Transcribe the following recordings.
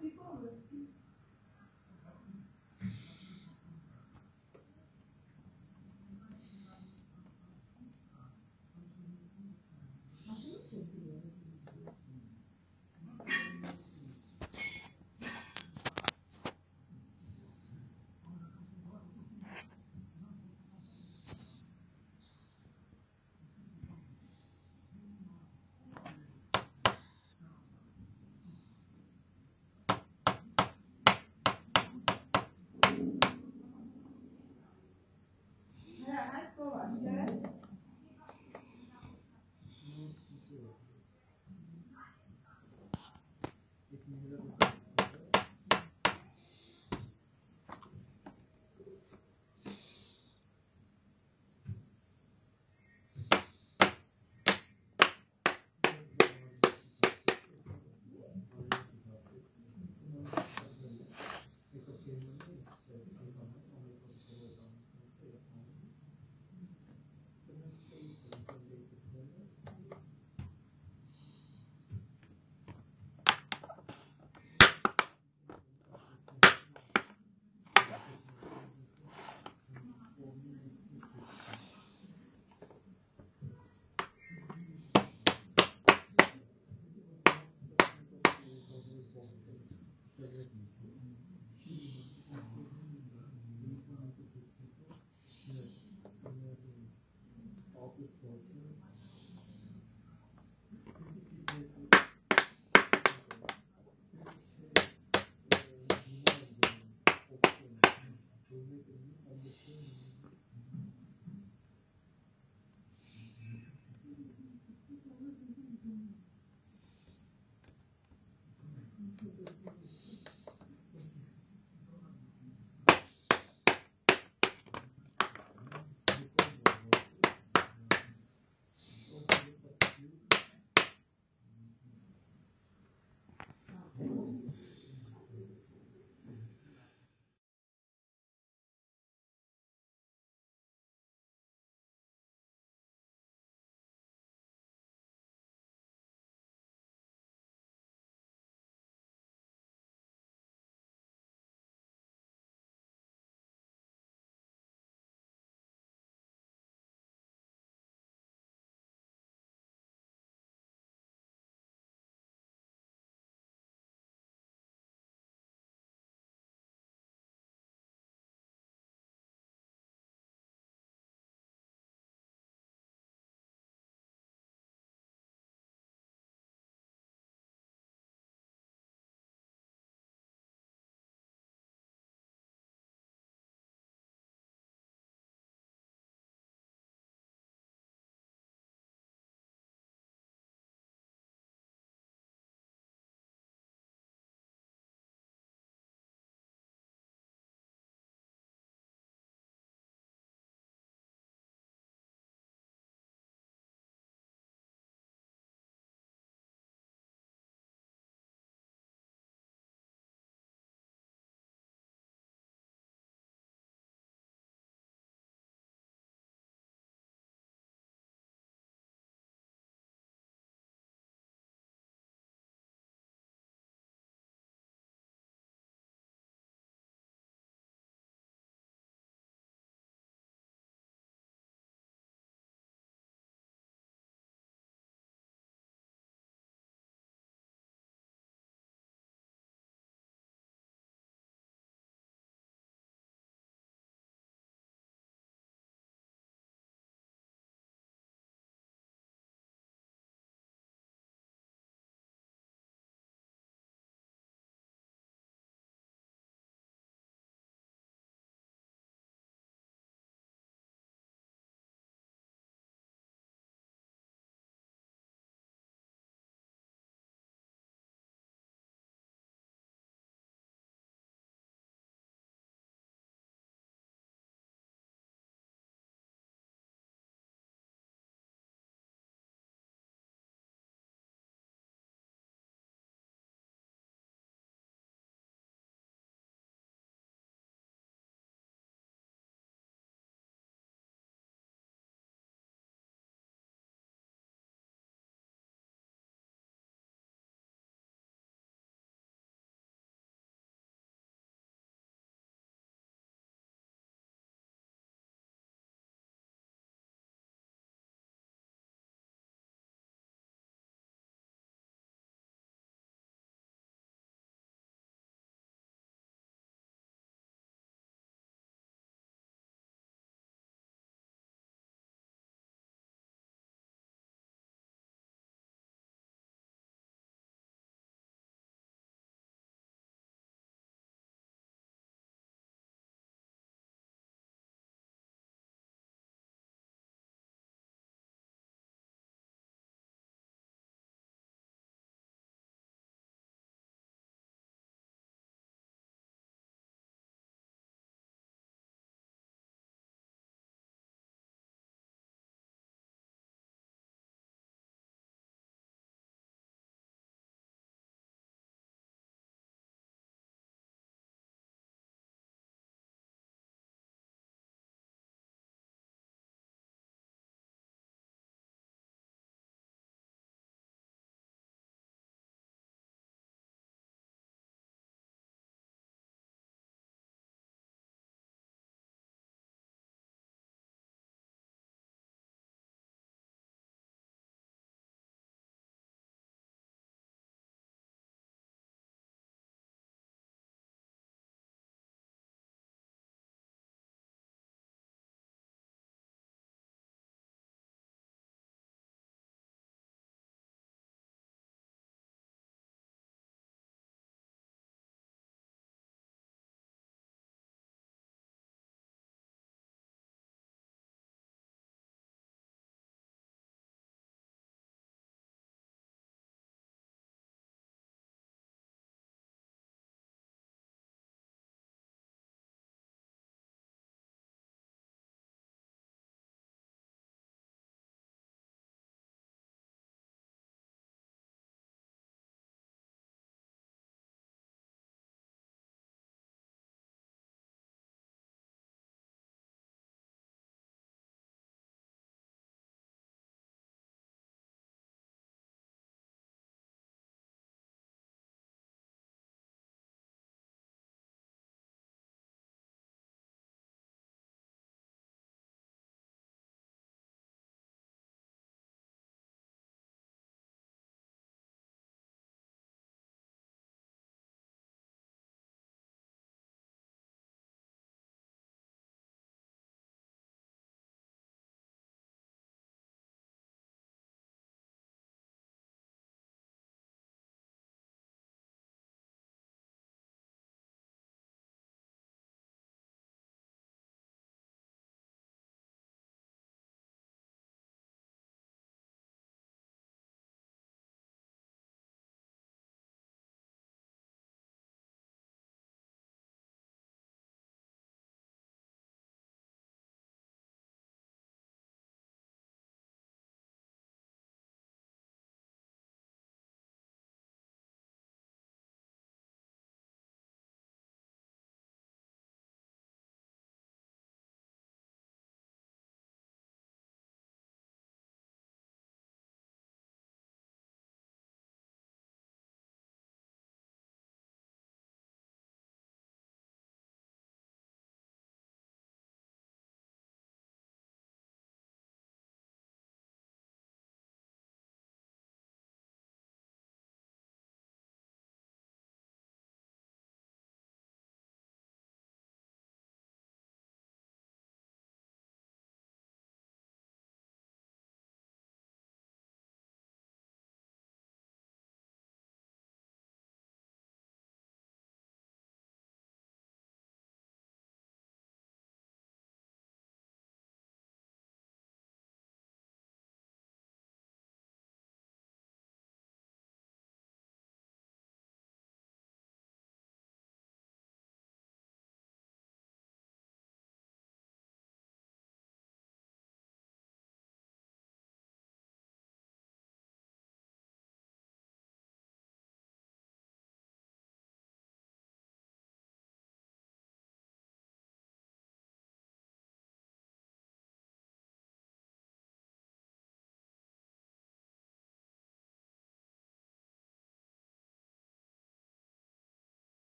people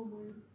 Como